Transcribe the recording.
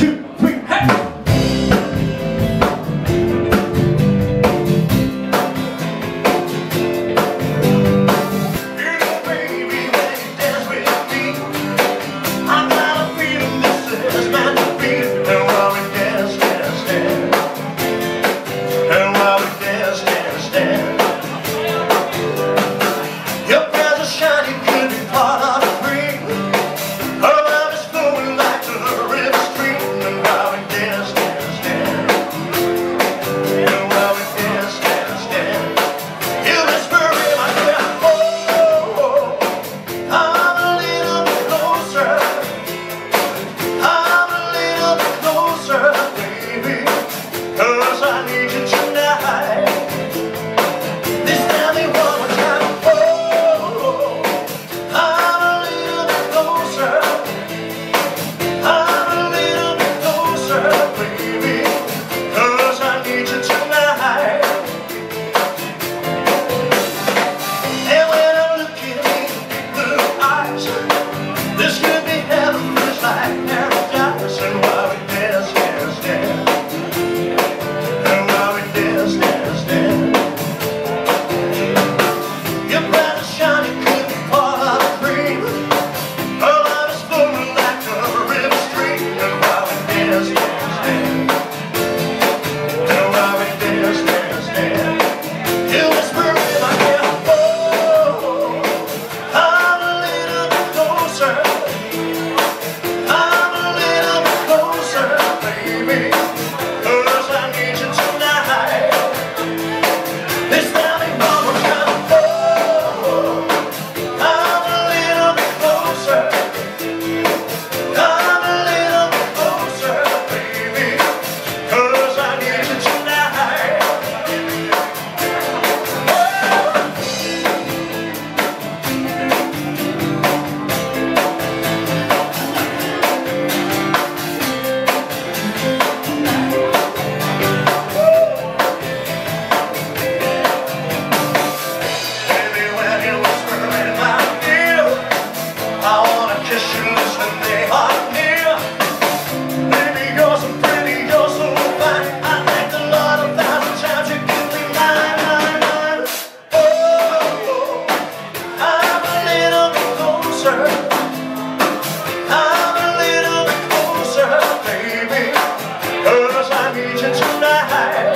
two, This tonight.